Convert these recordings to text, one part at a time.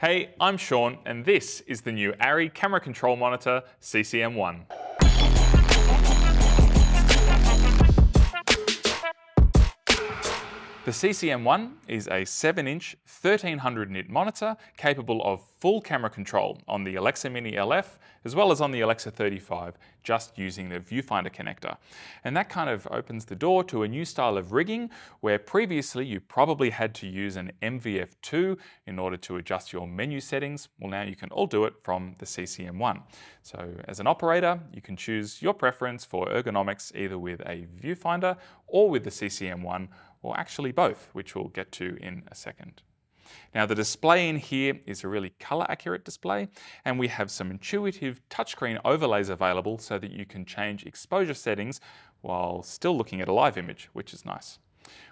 Hey, I'm Sean, and this is the new ARRI Camera Control Monitor CCM1. The CCM1 is a 7-inch 1300 nit monitor capable of full camera control on the Alexa Mini LF as well as on the Alexa 35 just using the viewfinder connector. And that kind of opens the door to a new style of rigging where previously you probably had to use an MVF2 in order to adjust your menu settings. Well now you can all do it from the CCM1. So as an operator you can choose your preference for ergonomics either with a viewfinder or with the CCM1 or actually both, which we'll get to in a second. Now the display in here is a really color accurate display and we have some intuitive touchscreen overlays available so that you can change exposure settings while still looking at a live image, which is nice.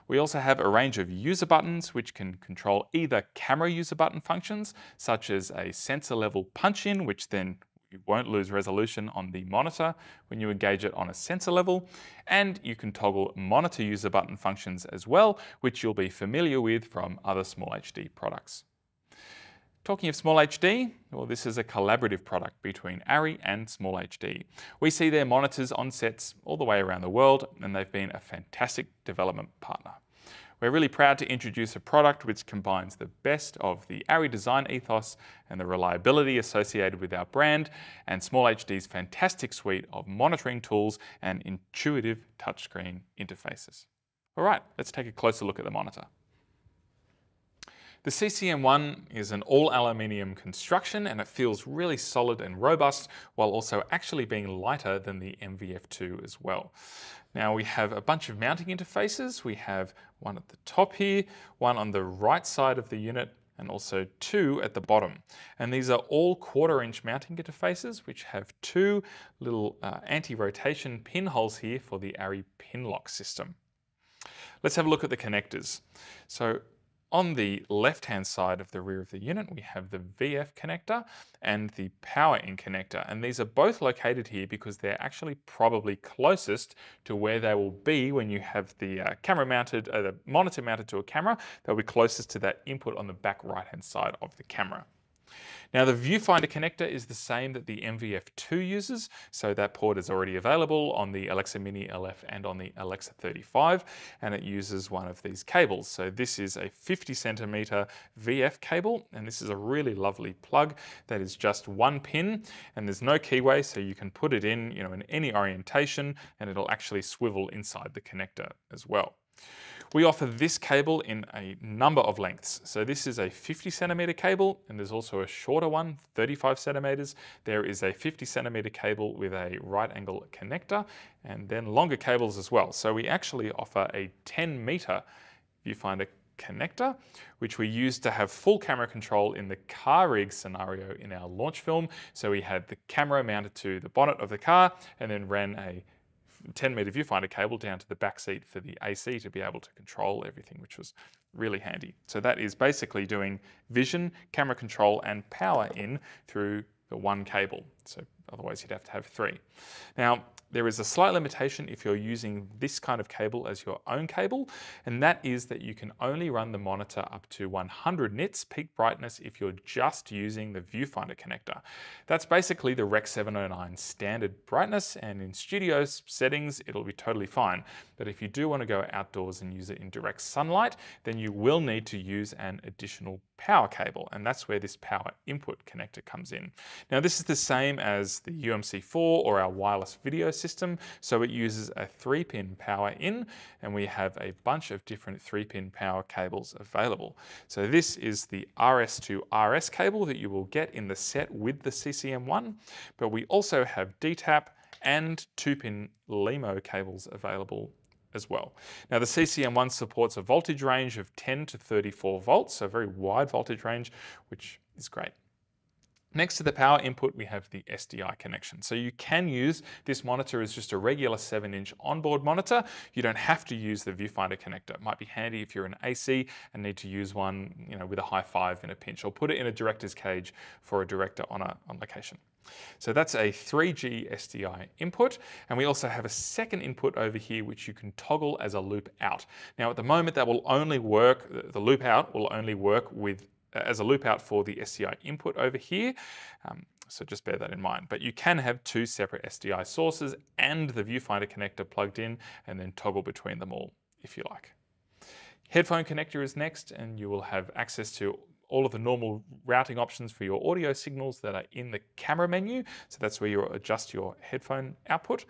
We also have a range of user buttons which can control either camera user button functions, such as a sensor level punch in, which then you won't lose resolution on the monitor when you engage it on a sensor level. And you can toggle monitor user button functions as well, which you'll be familiar with from other Small HD products. Talking of Small HD, well, this is a collaborative product between ARRI and Small HD. We see their monitors on sets all the way around the world, and they've been a fantastic development partner. We're really proud to introduce a product which combines the best of the ARRI design ethos and the reliability associated with our brand and Small HD's fantastic suite of monitoring tools and intuitive touchscreen interfaces. All right, let's take a closer look at the monitor. The CCM1 is an all aluminium construction and it feels really solid and robust while also actually being lighter than the MVF2 as well. Now we have a bunch of mounting interfaces. We have one at the top here, one on the right side of the unit, and also two at the bottom. And these are all quarter inch mounting interfaces, which have two little uh, anti-rotation pinholes here for the ARRI pin lock system. Let's have a look at the connectors. So on the left-hand side of the rear of the unit, we have the VF connector and the power in connector. And these are both located here because they're actually probably closest to where they will be when you have the uh, camera mounted, uh, the monitor mounted to a camera. They'll be closest to that input on the back right-hand side of the camera. Now the viewfinder connector is the same that the MVF2 uses, so that port is already available on the Alexa Mini LF and on the Alexa 35, and it uses one of these cables. So this is a 50 centimeter VF cable, and this is a really lovely plug that is just one pin, and there's no keyway, so you can put it in, you know, in any orientation, and it'll actually swivel inside the connector as well. We offer this cable in a number of lengths. So this is a 50 centimeter cable and there's also a shorter one, 35 centimeters. There is a 50 centimeter cable with a right angle connector and then longer cables as well. So we actually offer a 10 meter viewfinder connector, which we used to have full camera control in the car rig scenario in our launch film. So we had the camera mounted to the bonnet of the car and then ran a 10 meter viewfinder cable down to the back seat for the AC to be able to control everything, which was really handy. So that is basically doing vision, camera control, and power in through the one cable. So otherwise you'd have to have three. Now, there is a slight limitation if you're using this kind of cable as your own cable, and that is that you can only run the monitor up to 100 nits peak brightness if you're just using the viewfinder connector. That's basically the Rec 709 standard brightness, and in studio settings, it'll be totally fine. But if you do want to go outdoors and use it in direct sunlight, then you will need to use an additional power cable, and that's where this power input connector comes in. Now this is the same as the UMC4 or our wireless video system, so it uses a 3-pin power in, and we have a bunch of different 3-pin power cables available. So this is the RS to RS cable that you will get in the set with the CCM1, but we also have DTAP and 2-pin LEMO cables available as well. Now the CCM1 supports a voltage range of 10 to 34 volts, so a very wide voltage range, which is great. Next to the power input, we have the SDI connection. So you can use this monitor as just a regular 7-inch onboard monitor. You don't have to use the viewfinder connector. It might be handy if you're an AC and need to use one you know, with a Hi-5 in a pinch, or put it in a director's cage for a director on, a, on location. So that's a 3G SDI input. And we also have a second input over here, which you can toggle as a loop out. Now at the moment, that will only work, the loop out will only work with as a loop out for the SDI input over here. Um, so just bear that in mind. But you can have two separate SDI sources and the viewfinder connector plugged in and then toggle between them all if you like. Headphone connector is next and you will have access to all of the normal routing options for your audio signals that are in the camera menu. So that's where you adjust your headphone output.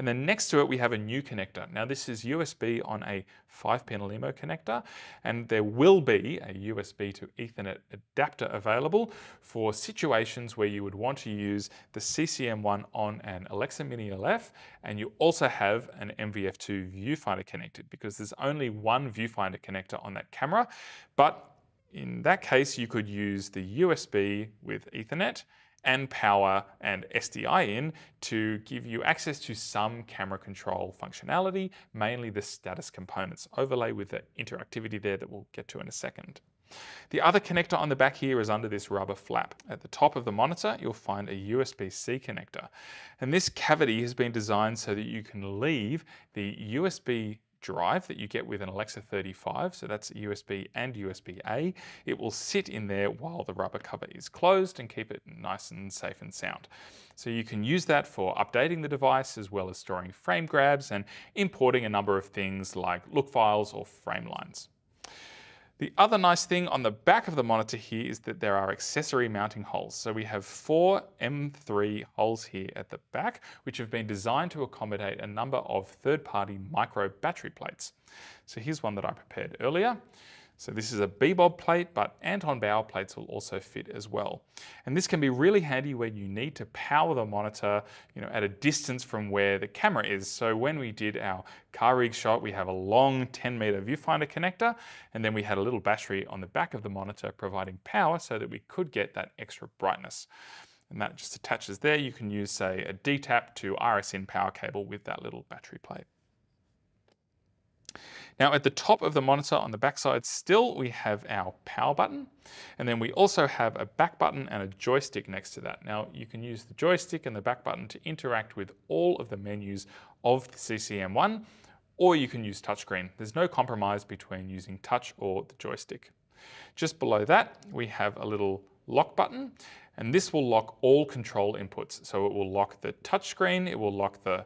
And then next to it, we have a new connector. Now this is USB on a five pin LEMO connector, and there will be a USB to ethernet adapter available for situations where you would want to use the CCM1 on an Alexa Mini LF, and you also have an MVF2 viewfinder connected because there's only one viewfinder connector on that camera, but in that case, you could use the USB with ethernet and power and SDI in to give you access to some camera control functionality, mainly the status components overlay with the interactivity there that we'll get to in a second. The other connector on the back here is under this rubber flap. At the top of the monitor, you'll find a USB-C connector. And this cavity has been designed so that you can leave the USB drive that you get with an Alexa 35, so that's USB and USB-A. It will sit in there while the rubber cover is closed and keep it nice and safe and sound. So you can use that for updating the device as well as storing frame grabs and importing a number of things like look files or frame lines. The other nice thing on the back of the monitor here is that there are accessory mounting holes. So we have four M3 holes here at the back, which have been designed to accommodate a number of third-party micro battery plates. So here's one that I prepared earlier. So this is a bebob plate, but Anton Bauer plates will also fit as well. And this can be really handy when you need to power the monitor you know, at a distance from where the camera is. So when we did our car rig shot, we have a long 10 meter viewfinder connector, and then we had a little battery on the back of the monitor providing power so that we could get that extra brightness. And that just attaches there. You can use, say, a DTAP to RSN power cable with that little battery plate. Now at the top of the monitor on the backside still we have our power button and then we also have a back button and a joystick next to that. Now you can use the joystick and the back button to interact with all of the menus of the CCM1 or you can use touchscreen. There's no compromise between using touch or the joystick. Just below that we have a little lock button and this will lock all control inputs. So it will lock the touchscreen, it will lock the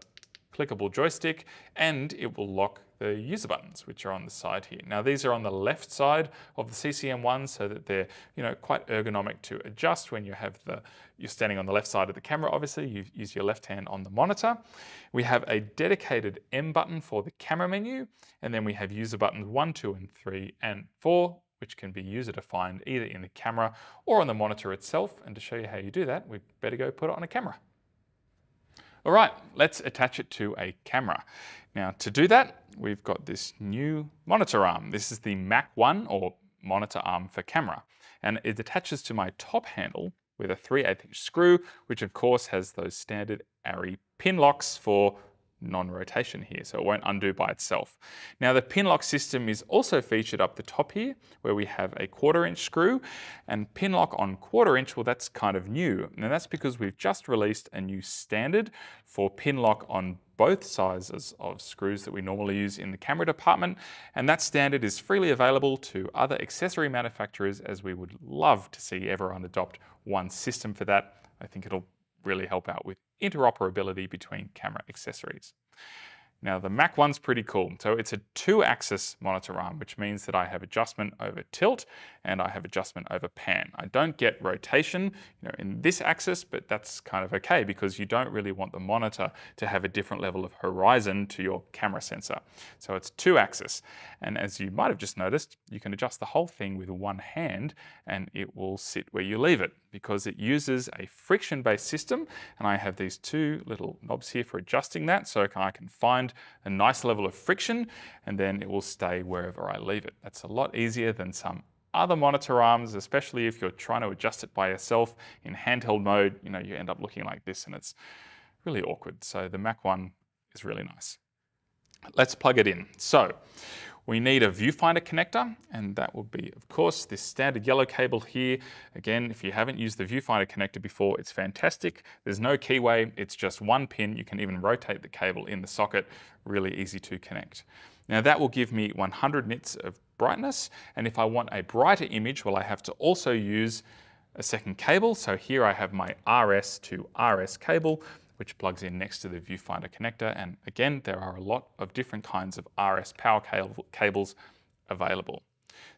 clickable joystick, and it will lock the user buttons, which are on the side here. Now these are on the left side of the CCM1 so that they're you know, quite ergonomic to adjust when you have the, you're standing on the left side of the camera, obviously, you use your left hand on the monitor. We have a dedicated M button for the camera menu, and then we have user buttons one, two, and three, and four, which can be user defined either in the camera or on the monitor itself. And to show you how you do that, we better go put it on a camera. All right, let's attach it to a camera. Now to do that, we've got this new monitor arm. This is the Mac 1 or monitor arm for camera. And it attaches to my top handle with a 3 8 inch screw, which of course has those standard ARRI pin locks for non-rotation here, so it won't undo by itself. Now the pin lock system is also featured up the top here, where we have a quarter inch screw, and pin lock on quarter inch, well that's kind of new, and that's because we've just released a new standard for pin lock on both sizes of screws that we normally use in the camera department, and that standard is freely available to other accessory manufacturers as we would love to see everyone adopt one system for that. I think it'll really help out with interoperability between camera accessories. Now the Mac one's pretty cool. So it's a two axis monitor arm, which means that I have adjustment over tilt and I have adjustment over pan. I don't get rotation you know, in this axis, but that's kind of okay because you don't really want the monitor to have a different level of horizon to your camera sensor. So it's two axis. And as you might have just noticed, you can adjust the whole thing with one hand and it will sit where you leave it because it uses a friction-based system and I have these two little knobs here for adjusting that so I can find a nice level of friction and then it will stay wherever I leave it. That's a lot easier than some other monitor arms, especially if you're trying to adjust it by yourself in handheld mode, you know, you end up looking like this and it's really awkward. So the Mac one is really nice. Let's plug it in. So we need a viewfinder connector, and that will be, of course, this standard yellow cable here. Again, if you haven't used the viewfinder connector before, it's fantastic. There's no keyway, it's just one pin. You can even rotate the cable in the socket, really easy to connect. Now that will give me 100 nits of brightness. And if I want a brighter image, well, I have to also use a second cable. So here I have my RS to RS cable, which plugs in next to the viewfinder connector. And again, there are a lot of different kinds of RS power cables available.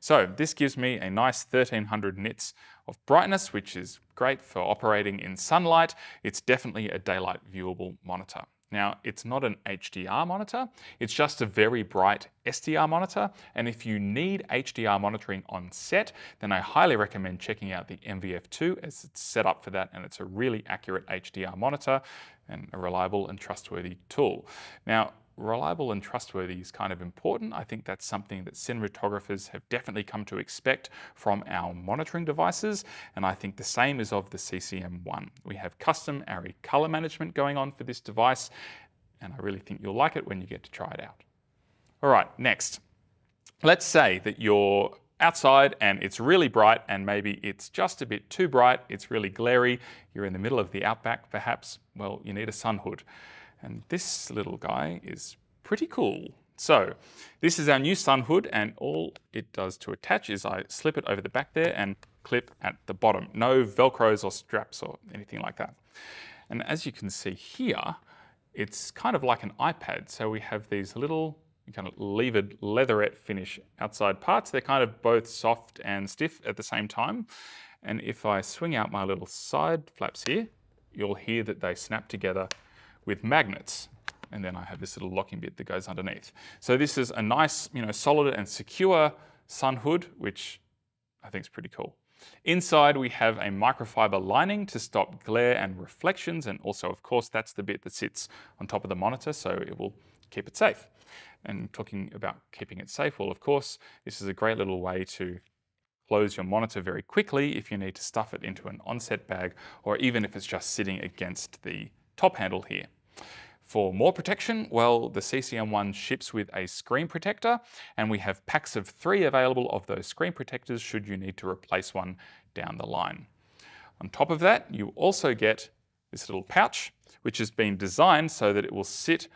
So this gives me a nice 1300 nits of brightness, which is great for operating in sunlight. It's definitely a daylight viewable monitor. Now, it's not an HDR monitor, it's just a very bright SDR monitor. And if you need HDR monitoring on set, then I highly recommend checking out the MVF2 as it's set up for that and it's a really accurate HDR monitor and a reliable and trustworthy tool. Now, reliable and trustworthy is kind of important. I think that's something that cinematographers have definitely come to expect from our monitoring devices. And I think the same is of the CCM1. We have custom ARRI color management going on for this device. And I really think you'll like it when you get to try it out. All right, next. Let's say that you're outside and it's really bright and maybe it's just a bit too bright, it's really glary, you're in the middle of the outback perhaps, well, you need a sun hood. And this little guy is pretty cool. So this is our new sun hood and all it does to attach is I slip it over the back there and clip at the bottom. No Velcros or straps or anything like that. And as you can see here, it's kind of like an iPad. So we have these little kind of levered leatherette finish outside parts. They're kind of both soft and stiff at the same time. And if I swing out my little side flaps here, you'll hear that they snap together with magnets. And then I have this little locking bit that goes underneath. So this is a nice, you know, solid and secure sun hood, which I think is pretty cool. Inside we have a microfiber lining to stop glare and reflections and also of course that's the bit that sits on top of the monitor so it will keep it safe. And talking about keeping it safe, well of course this is a great little way to close your monitor very quickly if you need to stuff it into an onset bag or even if it's just sitting against the top handle here. For more protection, well, the CCM1 ships with a screen protector, and we have packs of three available of those screen protectors should you need to replace one down the line. On top of that, you also get this little pouch, which has been designed so that it will sit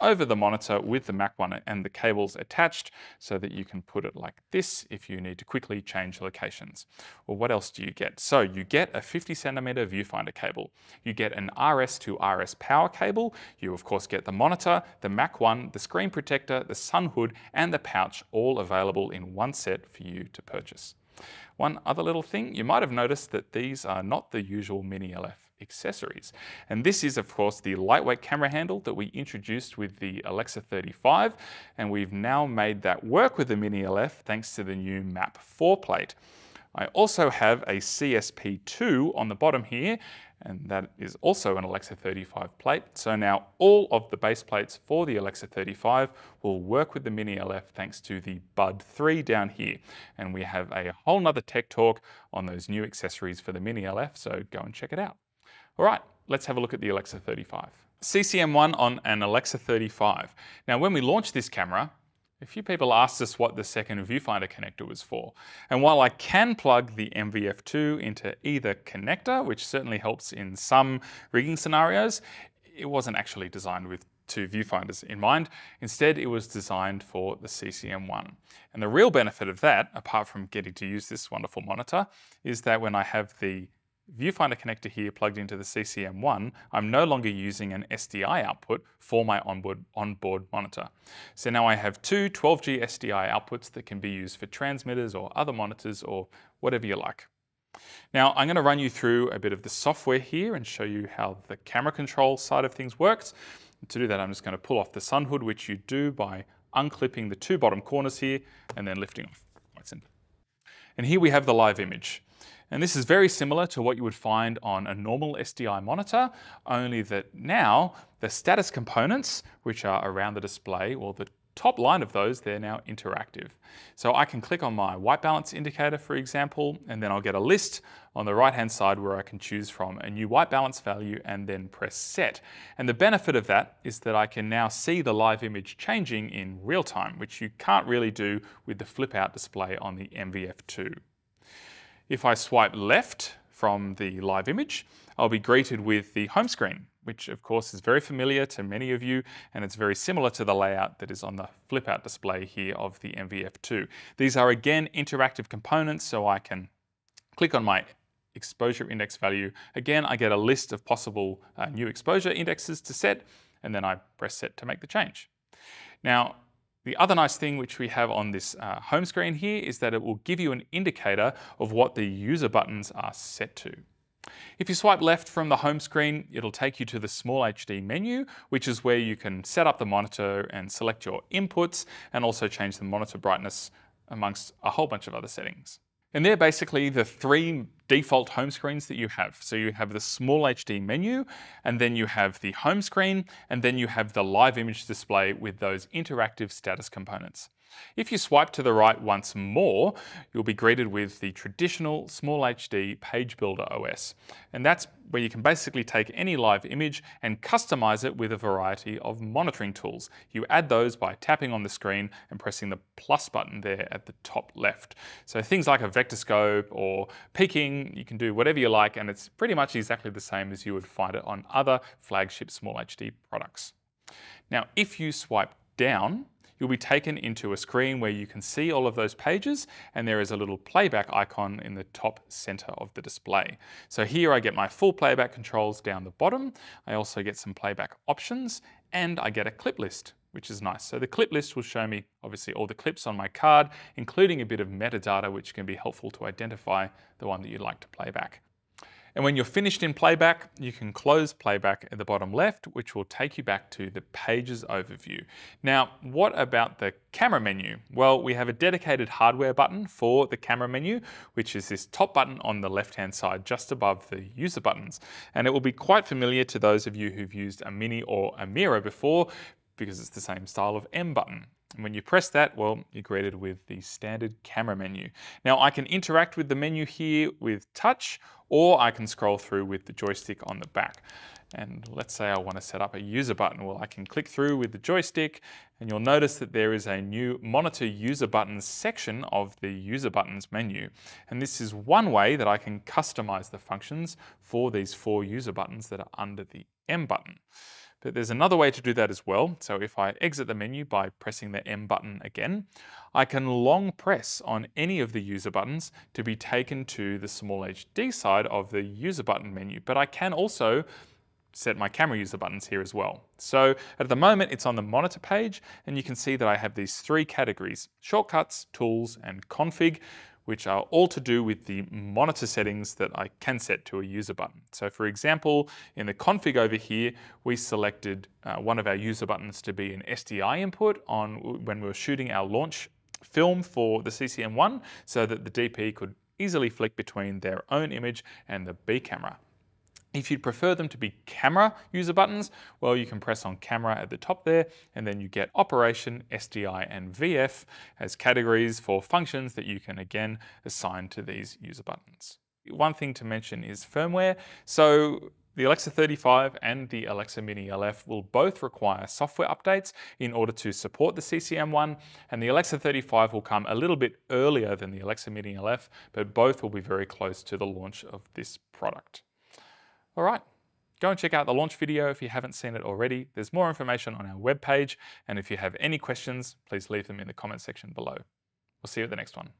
over the monitor with the Mac one and the cables attached so that you can put it like this if you need to quickly change locations. Well, what else do you get? So you get a 50 centimeter viewfinder cable. You get an RS to RS power cable. You of course get the monitor, the Mac one, the screen protector, the sun hood, and the pouch all available in one set for you to purchase. One other little thing, you might have noticed that these are not the usual Mini LF accessories. And this is of course the lightweight camera handle that we introduced with the Alexa 35 and we've now made that work with the Mini LF thanks to the new MAP 4 plate. I also have a CSP2 on the bottom here and that is also an Alexa 35 plate. So now all of the base plates for the Alexa 35 will work with the Mini LF thanks to the Bud 3 down here. And we have a whole nother tech talk on those new accessories for the Mini LF, so go and check it out. All right, let's have a look at the Alexa 35. CCM1 on an Alexa 35. Now when we launched this camera, a few people asked us what the second viewfinder connector was for. And while I can plug the MVF2 into either connector, which certainly helps in some rigging scenarios, it wasn't actually designed with two viewfinders in mind. Instead, it was designed for the CCM1. And the real benefit of that, apart from getting to use this wonderful monitor, is that when I have the viewfinder connector here plugged into the CCM1, I'm no longer using an SDI output for my onboard, onboard monitor. So now I have two 12G SDI outputs that can be used for transmitters or other monitors or whatever you like. Now I'm going to run you through a bit of the software here and show you how the camera control side of things works. To do that I'm just going to pull off the sun hood which you do by unclipping the two bottom corners here and then lifting off. And here we have the live image. And this is very similar to what you would find on a normal SDI monitor, only that now the status components, which are around the display, or the top line of those, they're now interactive. So I can click on my white balance indicator, for example, and then I'll get a list on the right-hand side where I can choose from a new white balance value and then press set. And the benefit of that is that I can now see the live image changing in real time, which you can't really do with the flip out display on the MVF2. If I swipe left from the live image, I'll be greeted with the home screen, which of course is very familiar to many of you, and it's very similar to the layout that is on the flip out display here of the MVF2. These are again interactive components, so I can click on my exposure index value. Again, I get a list of possible uh, new exposure indexes to set, and then I press set to make the change. Now, the other nice thing which we have on this uh, home screen here is that it will give you an indicator of what the user buttons are set to. If you swipe left from the home screen, it'll take you to the Small HD menu, which is where you can set up the monitor and select your inputs and also change the monitor brightness amongst a whole bunch of other settings. And they're basically the three default home screens that you have. So you have the small HD menu, and then you have the home screen, and then you have the live image display with those interactive status components. If you swipe to the right once more, you'll be greeted with the traditional Small HD Page Builder OS. And that's where you can basically take any live image and customize it with a variety of monitoring tools. You add those by tapping on the screen and pressing the plus button there at the top left. So things like a vector scope or peaking, you can do whatever you like, and it's pretty much exactly the same as you would find it on other flagship Small HD products. Now, if you swipe down, you'll be taken into a screen where you can see all of those pages and there is a little playback icon in the top center of the display. So here I get my full playback controls down the bottom. I also get some playback options and I get a clip list which is nice. So the clip list will show me obviously all the clips on my card, including a bit of metadata, which can be helpful to identify the one that you'd like to play back. And when you're finished in playback, you can close playback at the bottom left, which will take you back to the pages overview. Now, what about the camera menu? Well, we have a dedicated hardware button for the camera menu, which is this top button on the left-hand side, just above the user buttons. And it will be quite familiar to those of you who've used a Mini or an Amira before, because it's the same style of M button. And when you press that, well, you're greeted with the standard camera menu. Now I can interact with the menu here with touch, or I can scroll through with the joystick on the back. And let's say I want to set up a user button. Well, I can click through with the joystick and you'll notice that there is a new monitor user buttons section of the user buttons menu. And this is one way that I can customize the functions for these four user buttons that are under the M button. But there's another way to do that as well. So if I exit the menu by pressing the M button again, I can long press on any of the user buttons to be taken to the small HD side of the user button menu. But I can also set my camera user buttons here as well. So at the moment it's on the monitor page and you can see that I have these three categories, shortcuts, tools and config which are all to do with the monitor settings that I can set to a user button. So for example, in the config over here, we selected uh, one of our user buttons to be an SDI input on when we were shooting our launch film for the CCM1 so that the DP could easily flick between their own image and the B camera. If you'd prefer them to be camera user buttons, well, you can press on camera at the top there, and then you get operation, SDI, and VF as categories for functions that you can again assign to these user buttons. One thing to mention is firmware. So the Alexa 35 and the Alexa Mini LF will both require software updates in order to support the CCM1, and the Alexa 35 will come a little bit earlier than the Alexa Mini LF, but both will be very close to the launch of this product. All right, go and check out the launch video if you haven't seen it already. There's more information on our webpage, and if you have any questions, please leave them in the comment section below. We'll see you at the next one.